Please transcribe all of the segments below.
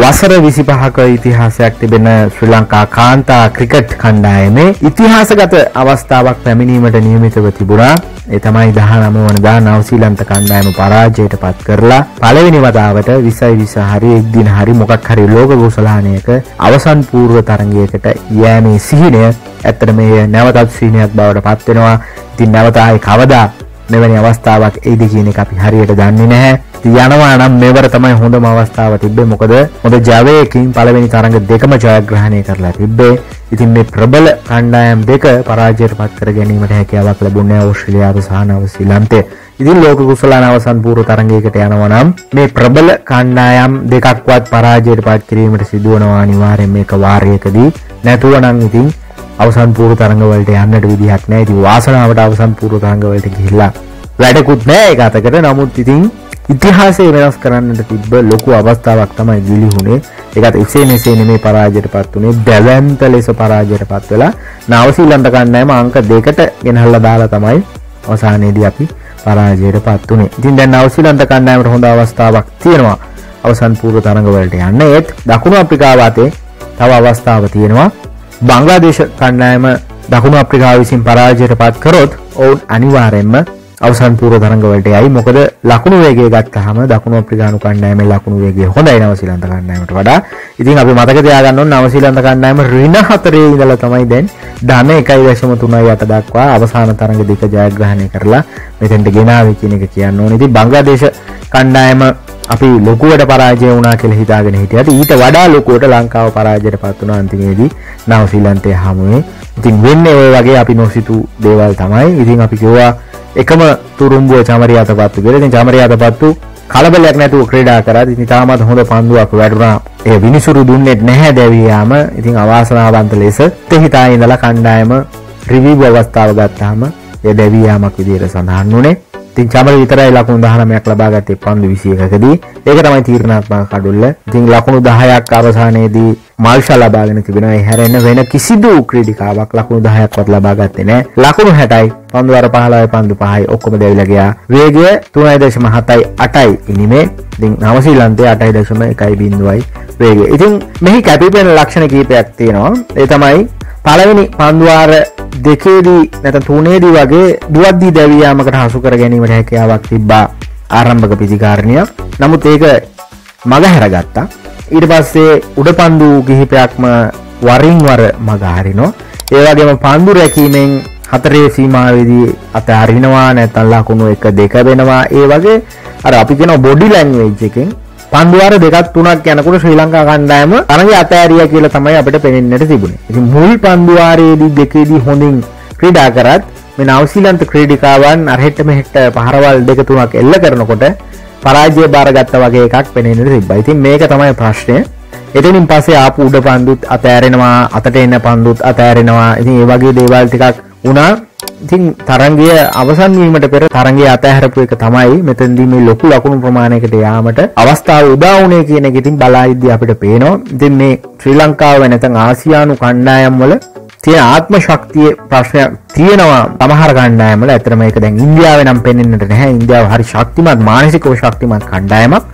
වසර 25ක ඉතිහාසයක් තිබෙන ශ්‍රී ලංකා කාන්තා ක්‍රිකට් කණ්ඩායමේ ඉතිහාසගත අවස්ථාවක් පැමිණීමට නියමිතව තිබුණා. ඒ තමයි 19 වනදා නවසීලන්ත කණ්ඩායම පරාජයට පත් කරලා පළවෙනි වතාවට 20 20 හරි එක් දින හරි මොකක් හරි ලෝක කුසලානයක අවසන් පූර්ව තරඟයකට යෑමේ සිහිනය ඇත්තට මේ නැවතත් සිහිනයක් බවට පත් වෙනවා. ඉතින් නැවත ආයේ කවදා මෙවැනි අවස්ථාවක් එයිද කියන එක අපි හරියට දන්නේ නැහැ. යනවා නම් මෙවර තමයි හොඳම අවස්ථාව තිබ්බේ. මොකද හොඳ ජවයකින් පළවෙනි තරඟ දෙකම ජයග්‍රහණය කරලා තිබ්බේ. ඉතින් මේ ප්‍රබල කණ්ඩායම් දෙක පරාජයට පත් කර ගැනීමට හැකියාවක් ලැබුණේ ඕස්ට්‍රේලියාව සහ නවසීලන්තය. ඉතින් ලෝක කුසලාන අවසන් පූර්ව තරඟයකට යනවා නම් මේ ප්‍රබල කණ්ඩායම් දෙකක්වත් පරාජයට පත් කිරීමට සිදුවනවා අනිවාර්යෙන් මේක වාරයකදී. නැතුව නම් ඉතින් අවසන් පූර්ව තරඟවලට යන්නට විදිහක් නැහැ. ඉතින් වාසනාවට අවසන් පූර්ව තරඟවලට ගිහිල්ලා වැඩකුත් නැහැ ඒක අතකට. නමුත් ඉතින් ඉතිහාසය වෙනස් කරන්නට තිබ්බ ලොකු අවස්ථාවක් තමයි ගිලිහුණේ. ඒකත් එසේ මෙසේ නෙමේ පරාජයට පත් වුණේ. දැවැන්ත ලෙස පරාජයට පත් වෙලා නවසීලන්ත කණ්ඩායම අංක දෙකට ගෙනහල්ලා දාලා තමයි අවසානයේදී අපි පරාජයට පත් වුණේ. ඉතින් දැන් නවසීලන්ත කණ්ඩායමට හොඳ අවස්ථාවක් තියෙනවා. අවසන් පූර්ව තරඟවලට යන්න ඒත් දකුණු අප්‍රිකාව අතේ තව අවස්ථාව තියෙනවා. බංග්ලාදේශ කණ්ඩායම දකුණු අප්‍රිකාව විසින් පරාජයට පත් කරොත් ඔවුන් අනිවාර්යෙන්ම අවසන් පූර්ව තරඟවලට යයි මොකද ලකුණු වේගය ගත්තහම දකුණු අප්‍රිකානු කණ්ඩායමේ ලකුණු වේගය හොඳයි නවසීලන්ත කණ්ඩායමට වඩා. ඉතින් අපි මතක තියාගන්න ඕනේ නවසීලන්ත කණ්ඩායම ඍණ හතරේ ඉඳලා තමයි දැන් ධන 1.3යි දක්වා අවසාන තරඟ දෙක ජයග්‍රහණය කරලා මෙතෙන්ට ගෙනාවේ කියන එක කියන්න ඕනේ. ඉතින් බංග්ලාදේශ කණ්ඩායම අපි ලොකුවට පරාජය වුණා කියලා හිතාගෙන හිටියට ඊට වඩා ලොකුවට ලංකාව පරාජයට පත් වුණා අන්තිමේදී නවසීලන්තය හමුවේ. ඉතින් වෙන්නේ ඔය වගේ අපි නොසිතූ දේවල් තමයි. ඉතින් අපි කිව්වා එකම තුරුම්බුව චමරිය අතපත්තු කියලා. ඉතින් චමරිය අතපත්තු කලබලයක් නැතුව ක්‍රීඩා කරා. ඉතින් තාමත් හොඳ පන්දුවක් වැටුණා. ඒ විනිසුරු දුන්නේත් නැහැ දැවියාම. ඉතින් අවාසනාවන්ත ලෙස තෙහිතා ඉඳලා කණ්ඩායම රිවිව් අවස්ථාව ගත්තාම ඒ දැවියාමක් විදිහට සඳහන් වුණේ. ඉතින් චමර විතරයි ලකුණු 19ක් ලබා ගත්තේ පන්දු 21කදී. ඒක තමයි තීරණාත්මක කඩුල්ල. ඉතින් ලකුණු 10ක් අවසානයේදී මාල්ෂා ලබාගෙන තිබෙනවා. ඒ හැරෙන්න වෙන කිසිදු ක්‍රීඩිකාවක් ලකුණු 10ක්වත් ලබා ගත්තේ නැහැ. ලකුණු 60යි. පන්දු අර 15යි පන්දු 5යි ඔක්කොම දෙවිලා ගියා. වේගය 3.7යි 8යි ඉනිමේ. ඉතින් නවසීලන්තයේ 8.1යි වේගය. ඉතින් මෙහි කැපිපෙන ලක්ෂණ කීපයක් තියෙනවා. ඒ තමයි පළවෙනි පන්දුවාර දෙකේදී නැත තුනේදී වගේ දුවද්දී දැවියාමකට හසු කර ගැනීමට හැකියාවක් තිබ්බා ආරම්භක පිතිකාරණයක් නමුත් ඒක මග හැරගත්තා ඊට පස්සේ උඩ පන්දු කිහිපයක්ම වරින් වර මග හරිනෝ ඒවගේම පන්දු රැකීමෙන් හතරේ සීමාවේදී අත අරිනවා නැතල් ලකුණු එක දෙක වෙනවා ඒ වගේ අර අපි කියන බොඩි ලැන්වේජ් එකෙන් පන්දුවාර දෙකක් තුනක් යනකොට ශ්‍රී ලංකා කණ්ඩායම තරඟය අතෑරියා කියලා තමයි අපිට පෙනෙන්නට තිබුණේ. ඉතින් මුල් පන්දුවාරයේදී දෙකේදී හොඳින් ක්‍රීඩා කරත් මේ නවසීලන්ත ක්‍රීඩිකාවන් අරහෙට මෙහෙට පහරවල් දෙක තුනක් එල්ල කරනකොට පරාජය බාරගත්තා වගේ එකක් පෙනෙන්නට තිබ්බා. ඉතින් මේක තමයි ප්‍රශ්නය. එතනින් පස්සේ ආපු උඩ පන්දුත් අතෑරෙනවා අතට එන්න පන්දුත් අතෑරෙනවා. ඉතින් ඒ වගේ දේවල් ටිකක් වුණා. ඉතින් තරංගය අවසන් වීමට පෙර තරංගය අතහැරපු එක තමයි මෙතනදී මේ ලොකු ලකුණු ප්‍රමාණයකට යාමට අවස්ථාව උදා වුණේ කියන එක ඉතින් බලා ඉද්දී අපිට පේනවා. ඉතින් මේ ශ්‍රී ලංකාව නැත්නම් ආසියානු කණ්ඩායම් වල තියෙන ආත්ම ශක්තිය ප්‍රශ්නයක් තියෙනවා සමහර කණ්ඩායම් වල. ඇත්තටම ඒක දැන් ඉන්දියාවේ නම් පෙන්වෙන්නට නැහැ. ඉන්දියාව හරි ශක්තිමත් මානසිකව ශක්තිමත් කණ්ඩායමක්.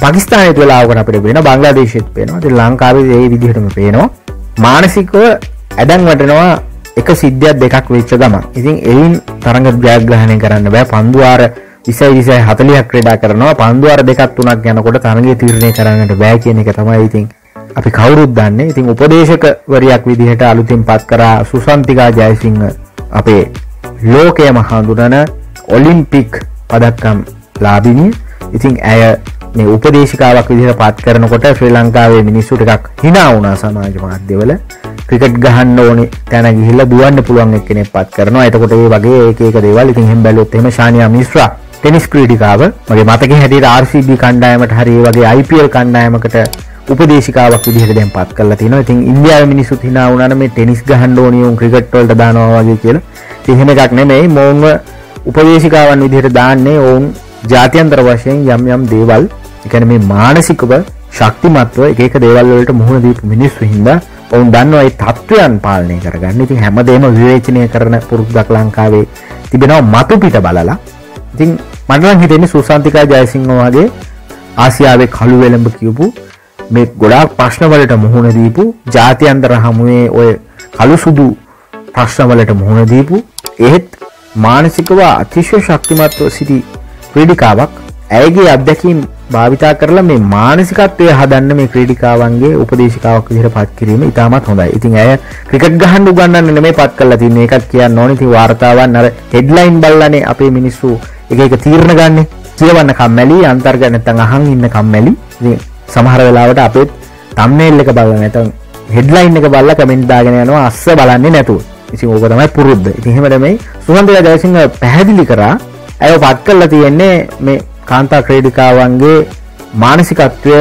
පාකිස්තානයේ වෙලාවකට අපිට පේනවා බංග්ලාදේශෙත් පේනවා. ඉතින් ලංකාවේ ඒ විදිහටම පේනවා. මානසිකව ඇඩන් වටනවා එක සිද්ධියක් දෙකක් වෙච්ච ගමන් ඉතින් එයින් තරඟ ජයග්‍රහණය කරන්න බෑ පන්දුවාර විසයි විසයි හතලියක් ක්‍රඩා කරනවා පන්දුවාර දෙකක් තුනක් යනකොට තරගේ තීරණය කරන්නට බෑ කියන එක තමයි ඉතින් අපි කවුරුත් දන්නේ. ඉතින් උපදේශකවරයක් විදිහට අලුතින් පත් කරා සුසන්තිකා ජයසිංහ අපේ ලෝකයම හඳුනන ඔලිම්පික් පදක්කම් ලාබිනිය ඉතින් ඇය මේ උපදේශිකාවක් විදිහට පත් කරනකොට ශ්‍රී ලංකාවේ මිනිස්සු ටිකක් hina වුණා සමාජ මාධ්‍යවල. ක්‍රිකට් ගහන්න ඕනේ තැන ගිහිල්ලා දුවන්න පුළුවන් එක්කෙනෙක් පත් කරනවා. එතකොට ඒ වගේ ඒක ඒක දේවල්. ඉතින් එහෙම බැලුවොත් එහෙම ශානියා මිශ්‍රා ටෙනිස් ක්‍රීඩිකාව. මගේ මතකයේ හැටියට RCB කණ්ඩායමට හරි ඒ වගේ IPL කණ්ඩායමකට උපදේශිකාවක් විදිහට දැන් පත් කරලා තිනවා. ඉතින් ඉන්දියාවේ මිනිස්සුත් hina වුණාන මේ ටෙනිස් ගහන්න ඕනේ උන් ක්‍රිකට් වලට දානවා වගේ කියලා. ඉතින් එහෙම එකක් නෙමෙයි. මොවුන්ව උපදේශිකාවන් විදිහට දාන්නේ ඔවුන් ජාත්‍යන්තර වශයෙන් යම් යම් දේවල් ඒ කියන්නේ මේ මානසිකව ශක්තිමත්ව එක එක දේවල් වලට මුහුණ දීපු මිනිස්සු හින්දා ඔවුන් දන්නවා ඒ තත්ත්වයන් පාලනය කරගන්න. ඉතින් හැමදේම විවේචනය කරන පුරුද්දක් ලංකාවේ තිබෙනවා මතු පිට බලලා. ඉතින් මට නම් හිතෙන්නේ සුසාන්තිකා ජයසිංහ වගේ ආසියාවේ කළු වෙළඹ කියපු මේ ගොඩාක් ප්‍රශ්නවලට මුහුණ දීපු ජාතියන්තර හමුවේ ඔය කළු සුදු ප්‍රශ්නවලට මුහුණ දීපු එහෙත් මානසිකව අතිශය ශක්තිමත්ව සිටි ක්‍රීඩිකාවක් ඇයගේ අත්දැකීම් භාවිතා කරලා මේ මානසිකත්වය හදන්න මේ ක්‍රීඩිකාවන්ගේ උපදේශිකාවක් විදිහට පත් කිරීම ඉතාමත් හොඳයි. ඉතින් ඇය ක්‍රිකට් ගහන්න උගන්වන්න නෙමෙයි පත් කරලා තින්නේ. ඒකත් කියන්න ඕනේ. ඉතින් වාර්තාවන් අර හෙඩ්ලයින් බලලානේ අපේ මිනිස්සු එක එක තීරණ ගන්න. කියවන්න කම්මැලි, අන්තර්ගත නැත්නම් අහන් ඉන්න කම්මැලි. ඉතින් සමහර වෙලාවට අපේ තම්නේල් එක බලලා නැත්නම් හෙඩ්ලයින් එක බලලා කමෙන්ට් දාගෙන යනවා අස්ස බලන්නේ නැතුව. ඉතින් ඕක තමයි පුරුද්ද. ඉතින් එහෙම නෙමෙයි සුහන්දලා ජයසිංහ පැහැදිලි කරා ඇය පත් කරලා තියෙන්නේ මේ කාන්තා ක්‍රේඩිකාවන්ගේ මානසිකත්වය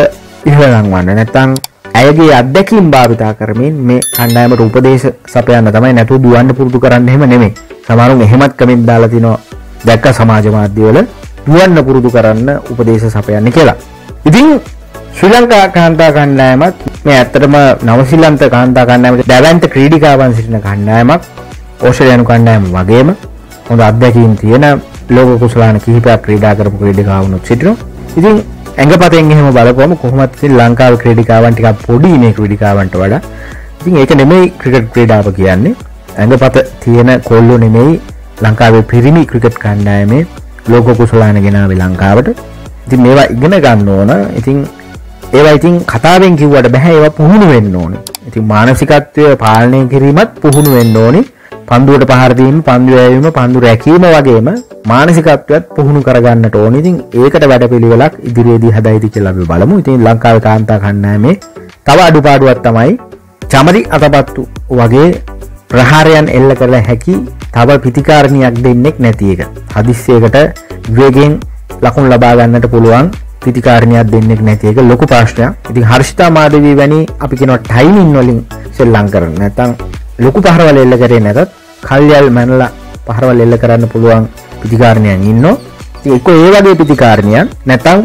ඉහළනංවන්න නැත්තං ඇයගේ අත්දැකීම් භාවිතා කරමින් මේ කණ්ඩායමට උපදේශ සපයන්න තමයි නැතු දුවන්න පුරුදු කරන්න හෙම නෙමේ සමරුන් එහෙමත් කමින් දාලා තිනවා දැක්ක සමාජ මාධ්‍යවල දුවන්න පුරුදු කරන්න උපදේශ සපයන්න කියලා. ඉතින් ශ්‍රී ලංකා කාන්තා කණ්ඩායමත් මේ ඇත්තටම නවසිල්ලන්ත කාන්තා කණ්ඩායමට දැවන්ත ක්‍රීඩිකාවන් සිටින කණ්ඩායමක් ඕෂලයනු කණ්ඩායම වගේම හොඳ අත්දැකීම් තියෙන ලෝක කුසලාන කිහිපයක් ක්‍රීඩා කරපු ක්‍රීඩිකාවනුත් සිටිනවා. ඉතින් ඇඟපතෙන් එහෙම බලපුවම කොහොමත් ඉතින් ලංකාවේ ක්‍රීඩිකාවන් ටිකක් පොඩි මේ ක්‍රීඩිකාවන්ට වඩා. ඉතින් ඒක නෙමෙයි ක්‍රිකට් ක්‍රීඩාව කියන්නේ. ඇඟපත තියෙන කොල්ලෝ නෙමෙයි ලංකාවේ පිරිමි ක්‍රිකට් කණ්ඩායමේ ලෝක කුසලාන ගෙනාවේ ලංකාවට. ඉතින් මේවා ඉගෙන ගන්න ඕන. ඉතින් ඒවා ඉතින් කතාවෙන් කිව්වට බෑ ඒවා පුහුණු වෙන්න ඕනේ. ඉතින් මානසිකත්වය පාලනය කිරීමත් පුහුණු වෙන්න ඕනේ. පන්දුවට පහරදීම පන්දු ඇවීම පන්දු රැකීම වගේම මානසිකත්වයත් පුහුණු කරගන්නට ඕන ඉතින් ඒකට වැඩ පිළිවෙලක් ඉදිරියේදී හදයිති කියලා අපි බලමු ඉතින් ලංකාව කාන්තා කණ්ඩායමේ තව අඩුපාඩුවක් තමයි චමරි අතපත්තු වගේ ප්‍රහාරයන් එල්ල කරලා හැකි තව පිතිකාරණයක් දෙන්නෙක් නැති එක හදිස්සියකට වේගෙන් ලකුණු ලබා ගන්නට පුළුවන් පිතිකාරණයක් දෙන්නෙක් නැති එක ලොකු ප්‍රශ්නයක්. ඉතින් හර්ෂිතා මාධවී වැනි අපි කෙනවා ටයිමින් වලින් සෙල්ලං කරන. නැතම් ලොකු පහරවල එල්ල කරේ නැතත් කල්යල් මැනලා පහරවල් එල්ල කරන්න පුළුවන් පිතිකාරණයන් ඉන්න එක ඒ වගේ පිතිකාරණයන් නැතම්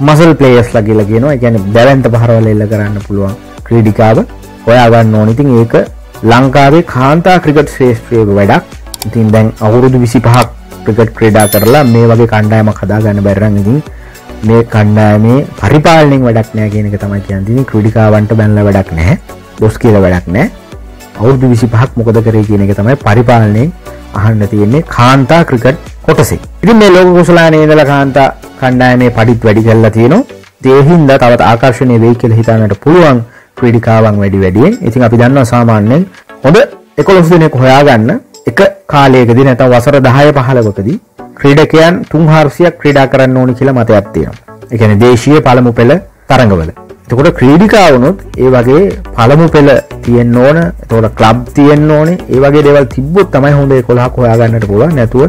මසල් පලේස් ලගේල ගෙන ගැන බැලන්ත පහරවල එල්ල කරන්න පුළුවන් ක්‍රීඩිකාව හොයාගන්න ඕනිතින් ඒක ලංකාවේ කාන්තා ක්‍රිකට් ශ්‍රේෂත්‍රයක වැඩක්. ඉතින් දැන් අවුරුදු විසි පහක් ක්‍රිකට් ක්‍රඩා කරලා මේ වගේ කණ්ඩායම කදාගන්න බැරන්න ඉතින් මේ කණ්ඩායමේ පරිපාලනෙන් වැඩක් නෑ කියනක තමයි කියන්තිනි ක්‍රඩිකාවන්ට බැල්ල වැඩක් නැහැ. බොස් කියල වැඩක් නෑ අවුදු විසි පහක් මොකද කරේ කියන එක තමයි පරිපාලනයෙන් අහන්න තියෙන්නේ කාන්තා ක්‍රිකට් කොටසේ. ඉතින් මේ ලෝක කුසලානයේදල කාන්තා කණ්ඩායමේ පඩිත් වැඩි කල්ලා තියෙනවා. දේහින්ද තවත් ආකර්ශණය වෙයි කියල හිතානට පුළුවන් ක්‍රඩිකාවන් වැඩි වැඩියෙන්. ඉතින් අපි දන්නවා සාමාන්‍යයෙන් හොඳ එකොළොස් දෙනෙක් හොයාගන්න එක කාලයකදී නැත වසර දහය පහලකොකදී ක්‍රීඩකයන් තුන් හාර්සියක් ක්‍රඩා කරන්න ඕනි කියලා මතයක් තියෙනවා. එකන දේශය පළමු පෙළ තරඟවල. එතකොට ක්‍රීඩිකාවනුත් ඒ වගේ පළමු පෙළ තියෙන් ඕන තොට කලබ් තියෙන් ඕනේ. ඒවගේ දෙවල් තිබ්බොත් තමයි හොඳ කොළහක් හොයාගන්නට පුළුව නැතුව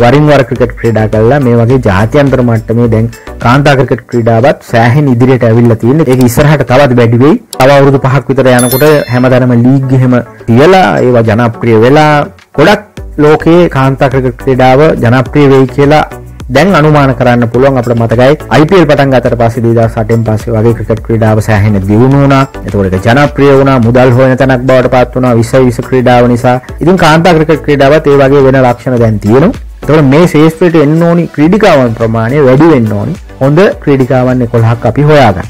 වරින් වර ක්‍රිකට් ක්‍රඩා කල්ලා මේ වගේ ජාතියන්තර මට්ටමේ දැන් කාන්තාක්‍රකට ක්‍රඩාවත් සෑහන් ඉදිරියට ඇවිල්ල තියෙන එක ඉස්සරහට තවත් බැඩිවෙයි අවුරුදු පහක් විතර යනකොට හැමතරම ලීග්ගෙහෙම තියලා ඒවා ජනප්‍රිය වෙලා ගොඩක් ලෝකයේ කාන්තාක්‍රකට ක්‍රඩාව ජනප්‍රිය වෙයි කියලා දැන් අනුමාන කරන්න පුළුවන් අපට මතකයි IPL පටන් ගතට පස්සේ 2008න් පස්සේ වගේ ක්‍රිකට් ක්‍රීඩාව සෑහෙන දියුණු වුණා. එතකොට ඒක ජනප්‍රිය වුණා, මුදල් හොයන තැනක් බවට පත් වුණා විශ්ව විශ්ව ක්‍රීඩාව නිසා. ඉතින් කාන්තා ක්‍රිකට් ක්‍රීඩාවත් ඒ වගේ වෙන ලක්ෂණ දැන් තියෙනවා. එතකොට මේ ශේෂ්ත්‍රයට එන්න ඕනි ක්‍රීඩිකාවන් ප්‍රමාණය වැඩි වෙන්න ඕනි. හොඳ ක්‍රීඩිකාවන් 11ක් අපි හොයාගන්න.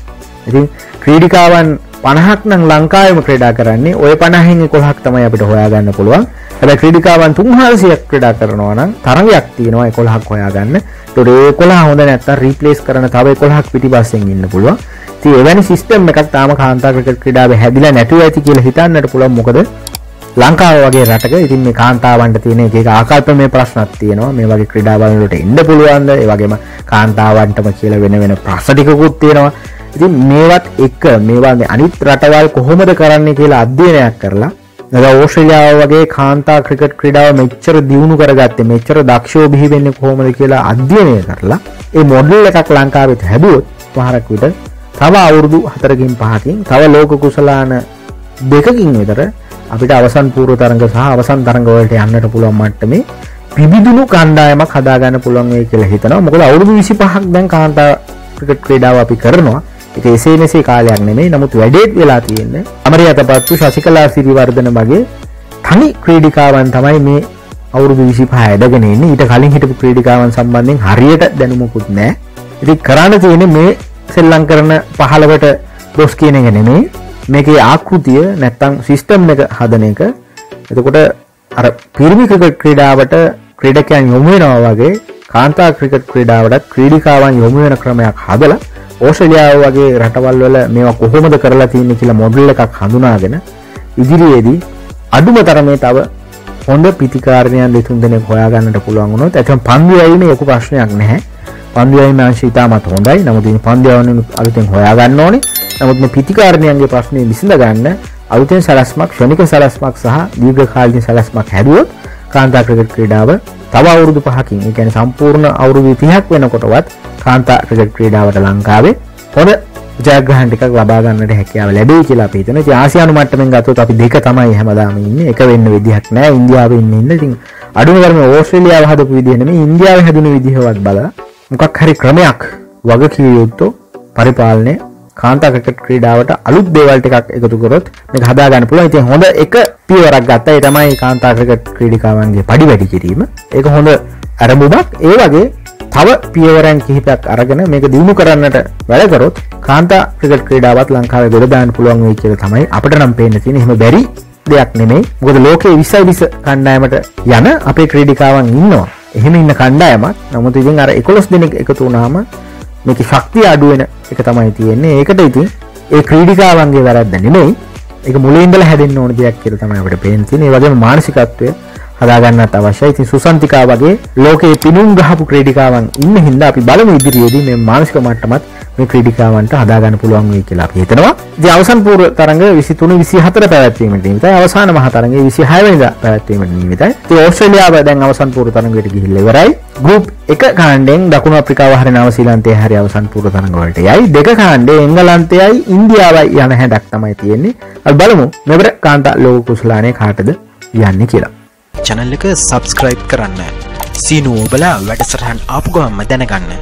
ඉතින් ක්‍රීඩිකාවන් පණහක් නම් ලංකාවම ක්‍රඩා කරන්නේ ඔය පණහෙන් කොහක් තමයි අපිට හොයාගන්න පුළුවන්. හැබැ ක්‍රඩිකාවන් තුන්හාසියක් ක්‍රඩා කරනවා නම් තරගයක් තියෙනවා කොළහක් හොයාගන්න. තොට ඒ කොලා හොඳ නැත්ත රිපලේස් කරන තව කොළහක් පිටි බස්සෙන් ඉන්න පුළුව ති එවැනි සිස්ටම් එකක් තාම කාන්තාකට ක්‍රඩාව හැදිලා නැතුව ඇති කියල හිතන්නට පුළන් මොකද ලංකාව වගේ රටක ඉතින් මේ කාන්තාවන්ට තියෙන එක ආකල්ප මේ ප්‍රශ්නත් තියෙනවා. මේ වගේ ක්‍රඩාවලට එන්න පුළුවන්ද? ඒවගේම කාන්තාවන්ටම කියල වෙන වෙන ප්‍රසටිකුත් තියෙනවා. ඉතින් මේවත් එක්ක මේවාගේ අනිත් රටවල් කොහොමද කරන්න කියලා අධ්‍යයනයක් කරලා ද ඕශ්‍රලියාව වගේ කාන්තා ක්‍රිකට් ක්‍රඩාව මෙච්චර දියුණු කරගත්තේ මෙච්චර දක්ෂෝ බිහිවෙන්න කොහොමද කියලා අධ්‍යයනය කරලා ඒ මොඩල් එකක් ලංකාවෙත් හැදුවොත් පහරක් විට තව අවුරුදු හතරකින් පහකින් තව ලෝක කුසලාන දෙකකින් විතර අපිට අවසන් පූර්ව තරඟ සහ අවසන් තරඟවලට යන්නට පුළුවන් මට්ටමේ පිබිදුණු කණ්ඩායමක් හදාගන්න පුළුවන් වෙයි කියලා හිතනවා. මොකද අවුරුදු 25ක් දැන් කාන්තා ක්‍රිකට් ක්‍රීඩාව අපි කරනවා. එක එසේ මෙසේ කාලයක් නෙමේ නමුත් වැඩේත් වෙලා තියෙන්න. අමරි අතපත්තු ශසිකලා සිරිවර්ධන මගේ තනි ක්‍රීඩිකාවන් තමයි මේ අවුරුදු විසි පහ ඇදගෙනන්නේ ඊට කලින් හිටපු ක්‍රීඩිකාවන් සම්බන්ධයෙන් හරියට දැනුමකුත් නෑ ඉති කරන්න තියෙන මේ සෙල්ලං කරන පහළවට දොස් කියන එක නෙමෙයි. මේකේ ආකෘතිය නැත්තම් සිස්ටම් එක හදන එක. එතකොට අර පිරිමි ක්‍රිකට් ක්‍රීඩාවට ක්‍රීඩකයන් යොමු වෙනවා වගේ කාන්තා ක්‍රිකට් ක්‍රීඩාවටත් ක්‍රීඩිකාවන් යොමු වෙන ක්‍රමයක් හදලා ඕස්ට්‍රේලියාව වගේ රටවල් වල මේවා කොහොමද කරලා තියෙන්නේ කියලා මොඩල් එකක් හඳුනාගෙන ඉදිරියේදී අඩුම තරමේ තව හොඳ පිතිකාරණයන් දෙතුන් දෙනෙක් හොයාගන්නට පුළුවන් වුණොත් ඇතම් පන්දු ඇීමේ යකු ප්‍රශ්නයක් නැහැ. පන්දු ඇීම අංශ ඉතාමත් හොඳයි. නමුත් පන්දියවන අලුතෙන් හොයාගන්න ඕනේ. නමුත් මේ පිතිකාරණයන්ගේ ප්‍රශ්නය විසඳ ගන්න අලුතෙන් සලස්මක් ශ්‍රනික සලස්මක් සහ දීර්ඝකාලීන සලස්මක් හැදුවොත් කාන්තා ක්‍රිකට් ක්‍රීඩාව තව අවුරුදු පහකින් ඒ කියන්නේ සම්පූර්ණ අවුරුදු 30ක් වෙනකොටවත් කාන්තා ක්‍රිකට් ක්‍රීඩාවට ලංකාවේ හොඳ ජයග්‍රහණ ටිකක් ලබා ගන්නට හැකියාව ලැබෙයි කියලා අපි හිතනවා. ඉතින් ආසියානු මට්ටමින් ගත්තොත් අපි දෙක තමයි හැමදාම ඉන්නේ. එක වෙන්න විදිහක් නැහැ. ඉන්දියාවේ ඉන්න ඉන්න. ඉතින් අඩුම තරමේ ඕස්ට්‍රේලියාව හදපු විදිහ නෙමෙයි ඉන්දියාවේ හැදුණු විදිහවත් බලලා මොකක් හරි ක්‍රමයක් වගකිව යුත්තෝ පරිපාලනය කාන්තා ක්‍රිකට් ක්‍රීඩාවට අලුත් දේවල් ටිකක් එකතු කරොත් මේක හදා ගන්න පුළුවන්. ඉතින් හොඳ එක පියවරක් ගත්තා. ඒ තමයි කාන්තා ක්‍රිකට් ක්‍රීඩිකාවන්ගේ පඩි වැඩි කිරීම. ඒක හොඳ අරමුණක්. ඒ වගේ තව පියවරන් කිහිපයක් අරගෙන මේක දියුණු කරන්නට වැඩ කරොත් කාන්තා ක්‍රිකට් ක්‍රීඩාවත් ලංකාවේ ගොඩ දාන්න පුළුවන් වෙයි කියලා තමයි අපිට නම් පේන්න තියෙන්නේ. එහෙම බැරි දෙයක් නෙමෙයි. මොකද ලෝකයේ 20 20 කණ්ඩායමට යන අපේ ක්‍රීඩිකාවන් ඉන්නවා. එහෙම ඉන්න කණ්ඩායමක්. නමුත් ඉතින් අර 11 දෙනෙක් එකතු වුණාම මේක ශක්තිය අඩුවෙන එක තමයි තියෙන්නේ. ඒකට ඉතින් ඒ ක්‍රීඩිකාවන්ගේ වැරද්ද නෙමෙයි. ඒක මුලින්දල හැදෙන්න ඕන දෙයක් කියලා තමයි අපිට පේන්නේ තියෙන්නේ. ඒ වගේම මානසිකත්වය හදාගන්නත් අවශ්‍යයි ඉතින් සුසන්තිකා වගේ ලෝකයේ පිනුම් ගහපු ක්‍රීඩිකාවන් ඉන්න හින්දා අපි බලමු ඉදිරියේදී මේ මානසික මට්ටමත් මේ ක්‍රීඩිකාවන්ට හදාගන්න පුළුවන් වෙයි කියලා අපි හිතනවා. ඉතින් අවසන් පූර්ව තරඟ 23 24 පැවැත්වීමට නියමිතයි. අවසාන මහ තරඟය 26 වෙනිදා පැවැත්වීමට නියමිතයි. ඉතින් ඕස්ට්‍රේලියාව දැන් අවසන් පූර්ව තරඟයට ගිහිල්ලා ඉවරයි. ගෲප් එක කාණ්ඩෙන් දකුණු අප්‍රිකාව හරි නවසීලන්තය හරි අවසන් පූර්ව තරඟ වලට යයි. දෙක කාණ්ඩේ එංගලන්තයයි ඉන්දියාවයි යන හැඩක් තමයි තියෙන්නේ. අපි බලමු මෙවර කාන්තා ලෝක කුසලානේ කාටද යන්නේ කියලා. Channel එක subscribe කරන්න. සීනුව ඔබලා වැඩසටහන් ආපු ගමන්ම දැනගන්න.